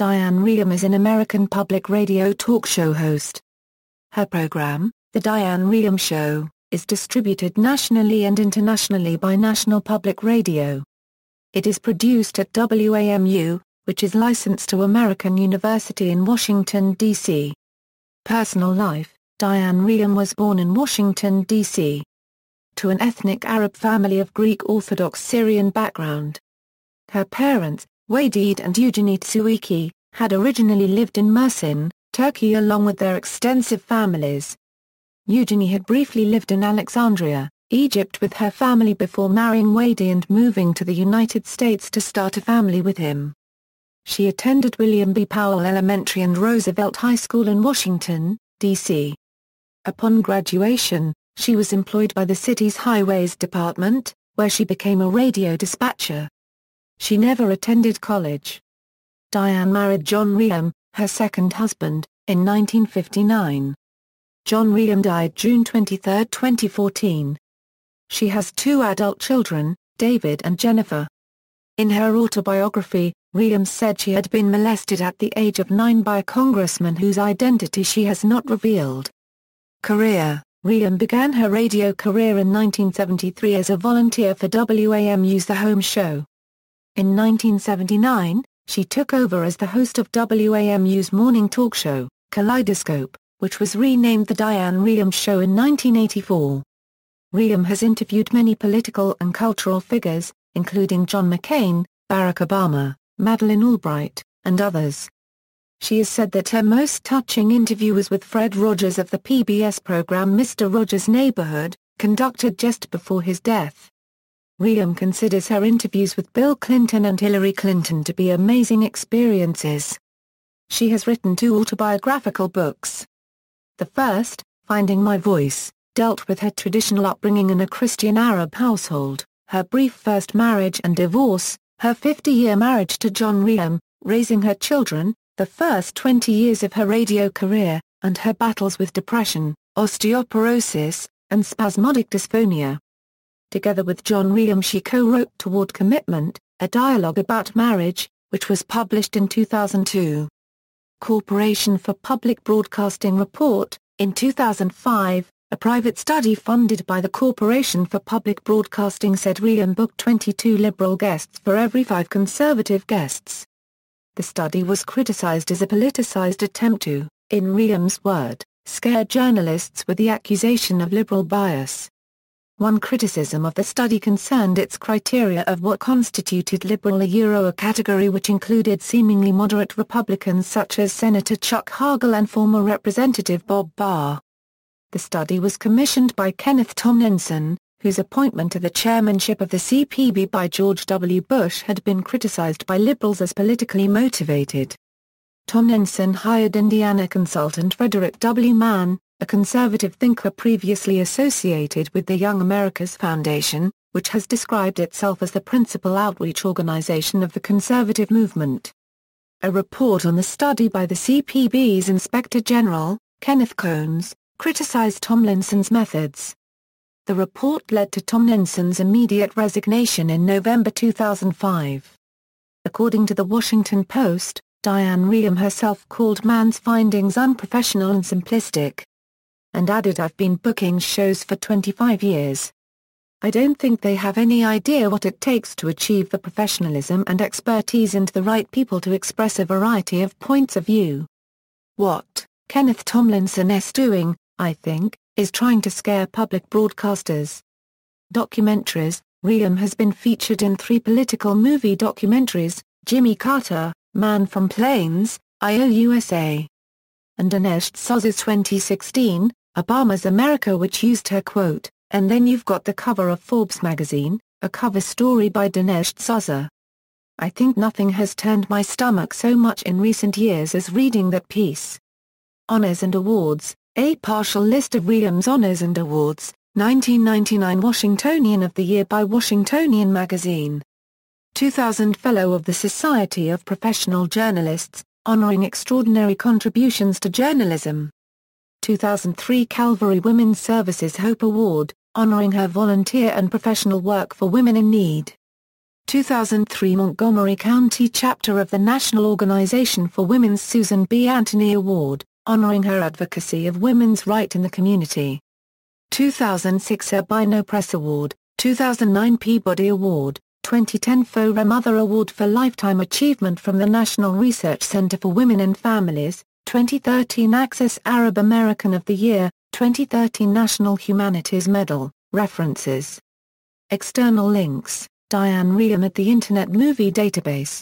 Diane Rehm is an American public radio talk show host. Her program, The Diane Rehm Show, is distributed nationally and internationally by National Public Radio. It is produced at WAMU, which is licensed to American University in Washington, D.C. Personal life Diane Rehm was born in Washington, D.C. to an ethnic Arab family of Greek Orthodox Syrian background. Her parents, Wadid and Eugenie Tsuiki, had originally lived in Mersin, Turkey along with their extensive families. Eugenie had briefly lived in Alexandria, Egypt with her family before marrying Wade and moving to the United States to start a family with him. She attended William B. Powell Elementary and Roosevelt High School in Washington, D.C. Upon graduation, she was employed by the city's Highways Department, where she became a radio dispatcher. She never attended college. Diane married John Rehm, her second husband, in 1959. John Rehm died June 23, 2014. She has two adult children, David and Jennifer. In her autobiography, Rehm said she had been molested at the age of nine by a congressman whose identity she has not revealed. Career Rehm began her radio career in 1973 as a volunteer for WAMU's The Home Show. In 1979, she took over as the host of WAMU's morning talk show, Kaleidoscope, which was renamed The Diane Rehm Show in 1984. Rehm has interviewed many political and cultural figures, including John McCain, Barack Obama, Madeleine Albright, and others. She has said that her most touching interview was with Fred Rogers of the PBS program Mr. Rogers' Neighborhood, conducted just before his death. Rehm considers her interviews with Bill Clinton and Hillary Clinton to be amazing experiences. She has written two autobiographical books. The first, Finding My Voice, dealt with her traditional upbringing in a Christian Arab household, her brief first marriage and divorce, her 50-year marriage to John Rehm, raising her children, the first 20 years of her radio career, and her battles with depression, osteoporosis, and spasmodic dysphonia. Together with John Rehm she co-wrote Toward Commitment, a dialogue about marriage, which was published in 2002. Corporation for Public Broadcasting report, in 2005, a private study funded by the Corporation for Public Broadcasting said Rehm booked 22 liberal guests for every five conservative guests. The study was criticized as a politicized attempt to, in Rehm's word, scare journalists with the accusation of liberal bias. One criticism of the study concerned its criteria of what constituted liberal a Euro a category which included seemingly moderate Republicans such as Senator Chuck Hagel and former Representative Bob Barr. The study was commissioned by Kenneth Tomlinson, whose appointment to the chairmanship of the CPB by George W. Bush had been criticized by liberals as politically motivated. Tomlinson hired Indiana consultant Frederick W. Mann, a conservative thinker previously associated with the Young America's Foundation, which has described itself as the principal outreach organization of the conservative movement. A report on the study by the CPB's Inspector General, Kenneth Konz, criticized Tomlinson's methods. The report led to Tomlinson's immediate resignation in November 2005. According to the Washington Post, Diane Rehm herself called Mann's findings unprofessional and simplistic and added I've been booking shows for 25 years. I don't think they have any idea what it takes to achieve the professionalism and expertise and the right people to express a variety of points of view. What Kenneth Tomlinson is doing, I think, is trying to scare public broadcasters. Documentaries Rehm has been featured in three political movie documentaries, Jimmy Carter, Man from Plains, IOUSA, and Dinesh D'Souza's 2016, Obama's America which used her quote, and then you've got the cover of Forbes magazine, a cover story by Dinesh D'Souza. I think nothing has turned my stomach so much in recent years as reading that piece. Honors and Awards, a partial list of Rehm's Honors and Awards, 1999 Washingtonian of the Year by Washingtonian Magazine. 2000 Fellow of the Society of Professional Journalists, honoring extraordinary contributions to journalism. 2003 Calvary Women's Services Hope Award, honoring her volunteer and professional work for women in need. 2003 Montgomery County chapter of the National Organization for Women's Susan B. Anthony Award, honoring her advocacy of women's right in the community. 2006 Urbino Press Award, 2009 Peabody Award, 2010 Foremother Award for Lifetime Achievement from the National Research Center for Women and Families, 2013 Access Arab American of the Year, 2013 National Humanities Medal, References. External links. Diane Rehm at the Internet Movie Database